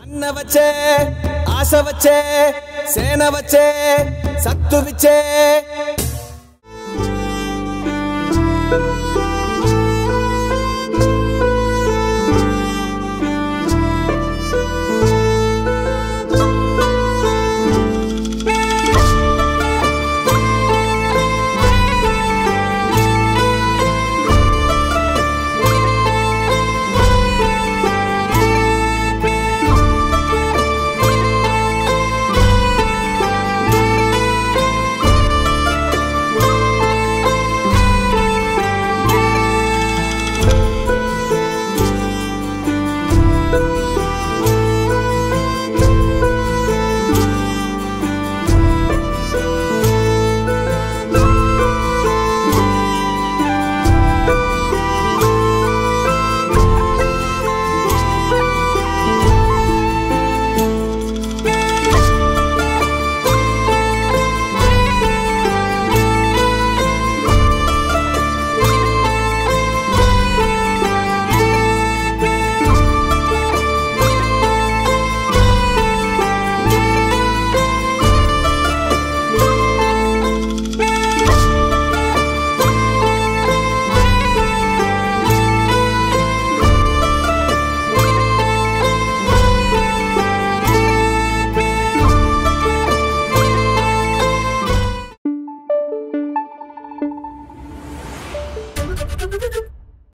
ಅನ್ನವಚೆ ಆಸವಚೆ ಸೇನವಚೆ ಸತ್ತು ವಿಚೆ